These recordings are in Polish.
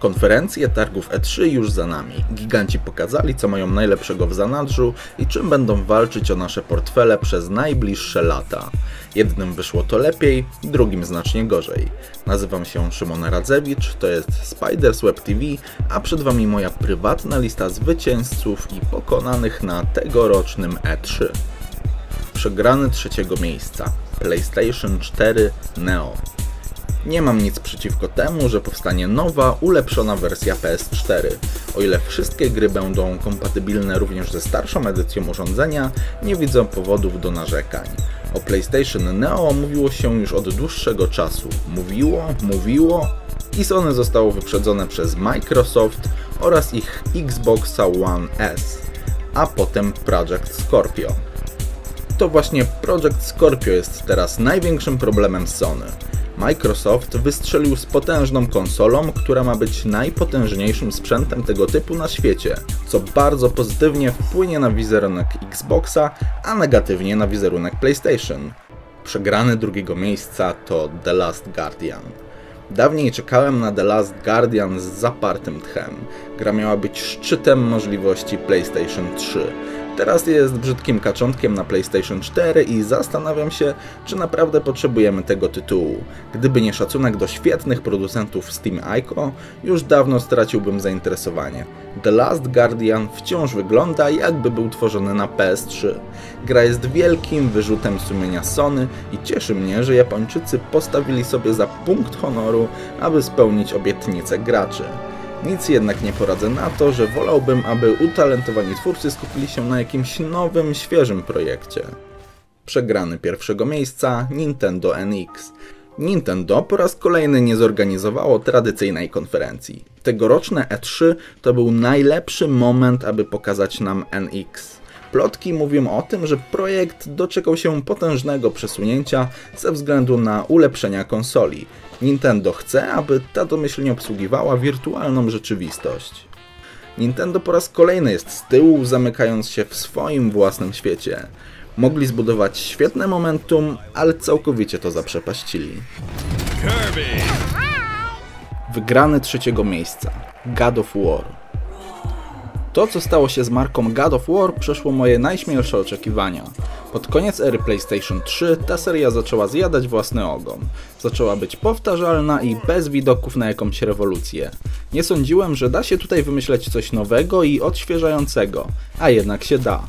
Konferencje targów E3 już za nami. Giganci pokazali, co mają najlepszego w zanadrzu i czym będą walczyć o nasze portfele przez najbliższe lata. Jednym wyszło to lepiej, drugim znacznie gorzej. Nazywam się Szymon Radzewicz, to jest Spiders Web TV, a przed Wami moja prywatna lista zwycięzców i pokonanych na tegorocznym E3. Przegrany trzeciego miejsca PlayStation 4 Neo. Nie mam nic przeciwko temu, że powstanie nowa, ulepszona wersja PS4. O ile wszystkie gry będą kompatybilne również ze starszą edycją urządzenia, nie widzę powodów do narzekań. O PlayStation Neo mówiło się już od dłuższego czasu. Mówiło, mówiło i Sony zostało wyprzedzone przez Microsoft oraz ich Xboxa One S, a potem Project Scorpio. To właśnie Project Scorpio jest teraz największym problemem Sony. Microsoft wystrzelił z potężną konsolą, która ma być najpotężniejszym sprzętem tego typu na świecie, co bardzo pozytywnie wpłynie na wizerunek Xboxa, a negatywnie na wizerunek PlayStation. Przegrany drugiego miejsca to The Last Guardian. Dawniej czekałem na The Last Guardian z zapartym tchem. Gra miała być szczytem możliwości PlayStation 3 Teraz jest brzydkim kaczątkiem na PlayStation 4 i zastanawiam się, czy naprawdę potrzebujemy tego tytułu. Gdyby nie szacunek do świetnych producentów Steam Ico, już dawno straciłbym zainteresowanie. The Last Guardian wciąż wygląda jakby był tworzony na PS3. Gra jest wielkim wyrzutem sumienia Sony i cieszy mnie, że Japończycy postawili sobie za punkt honoru, aby spełnić obietnice graczy. Nic jednak nie poradzę na to, że wolałbym, aby utalentowani twórcy skupili się na jakimś nowym, świeżym projekcie. Przegrany pierwszego miejsca Nintendo NX. Nintendo po raz kolejny nie zorganizowało tradycyjnej konferencji. Tegoroczne E3 to był najlepszy moment, aby pokazać nam NX. Plotki mówią o tym, że projekt doczekał się potężnego przesunięcia ze względu na ulepszenia konsoli. Nintendo chce, aby ta domyślnie obsługiwała wirtualną rzeczywistość. Nintendo po raz kolejny jest z tyłu, zamykając się w swoim własnym świecie. Mogli zbudować świetne momentum, ale całkowicie to zaprzepaścili. Kirby. Wygrany trzeciego miejsca God of War. To, co stało się z marką God of War, przeszło moje najśmielsze oczekiwania. Pod koniec ery PlayStation 3 ta seria zaczęła zjadać własny ogon. Zaczęła być powtarzalna i bez widoków na jakąś rewolucję. Nie sądziłem, że da się tutaj wymyśleć coś nowego i odświeżającego, a jednak się da.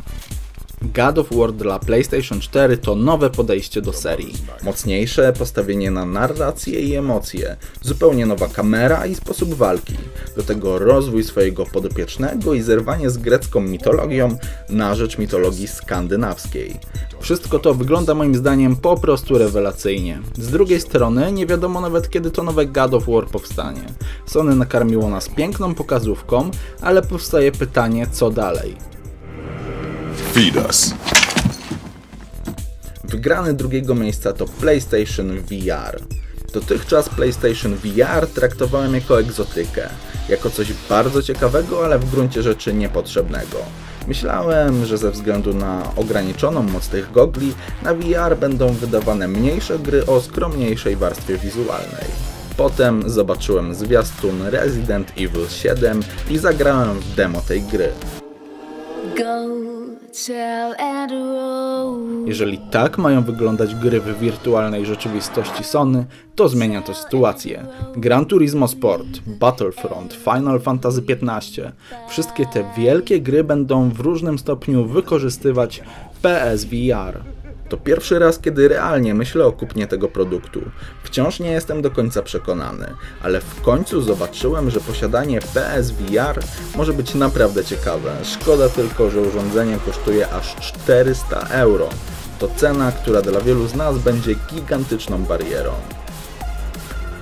God of War dla PlayStation 4 to nowe podejście do serii. Mocniejsze postawienie na narrację i emocje, zupełnie nowa kamera i sposób walki. Do tego rozwój swojego podopiecznego i zerwanie z grecką mitologią na rzecz mitologii skandynawskiej. Wszystko to wygląda moim zdaniem po prostu rewelacyjnie. Z drugiej strony nie wiadomo nawet kiedy to nowe God of War powstanie. Sony nakarmiło nas piękną pokazówką, ale powstaje pytanie co dalej. Feed us. Wygrany drugiego miejsca to PlayStation VR. Dotychczas PlayStation VR traktowałem jako egzotykę, jako coś bardzo ciekawego, ale w gruncie rzeczy niepotrzebnego. Myślałem, że ze względu na ograniczoną moc tych gogli, na VR będą wydawane mniejsze gry o skromniejszej warstwie wizualnej. Potem zobaczyłem zwiastun Resident Evil 7 i zagrałem w demo tej gry. Go. Jeżeli tak mają wyglądać gry w wirtualnej rzeczywistości Sony, to zmienia to sytuację. Gran Turismo Sport, Battlefront, Final Fantasy XV, wszystkie te wielkie gry będą w różnym stopniu wykorzystywać PSVR. To pierwszy raz, kiedy realnie myślę o kupnie tego produktu. Wciąż nie jestem do końca przekonany, ale w końcu zobaczyłem, że posiadanie PSVR może być naprawdę ciekawe. Szkoda tylko, że urządzenie kosztuje aż 400 euro. To cena, która dla wielu z nas będzie gigantyczną barierą.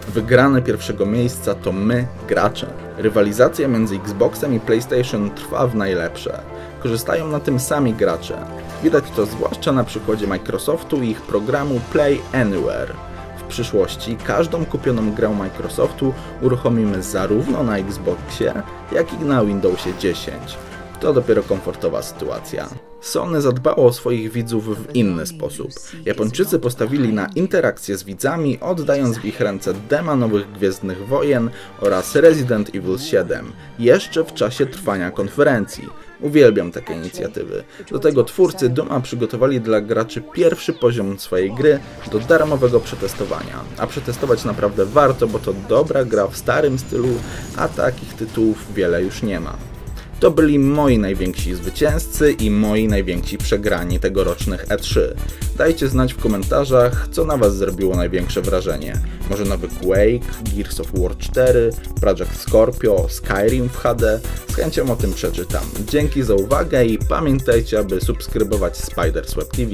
Wygrane pierwszego miejsca to my, gracze. Rywalizacja między Xboxem i PlayStation trwa w najlepsze. Korzystają na tym sami gracze. Widać to zwłaszcza na przykładzie Microsoftu i ich programu Play Anywhere. W przyszłości każdą kupioną grę Microsoftu uruchomimy zarówno na Xboxie, jak i na Windowsie 10. to dopiero komfortowa sytuacja. Sony zadbało o swoich widzów w inny sposób. Japończycy postawili na interakcję z widzami, oddając w ich ręce dema nowych Gwiezdnych Wojen oraz Resident Evil 7, jeszcze w czasie trwania konferencji. Uwielbiam takie inicjatywy. Do tego twórcy Duma przygotowali dla graczy pierwszy poziom swojej gry do darmowego przetestowania. A przetestować naprawdę warto, bo to dobra gra w starym stylu, a takich tytułów wiele już nie ma. To byli moi najwięksi zwycięzcy i moi najwięksi przegrani tegorocznych E3. Dajcie znać w komentarzach, co na Was zrobiło największe wrażenie. Może nowy Quake, Gears of War 4, Project Scorpio, Skyrim w HD? Z chęcią o tym przeczytam. Dzięki za uwagę i pamiętajcie, aby subskrybować Spidersweb TV.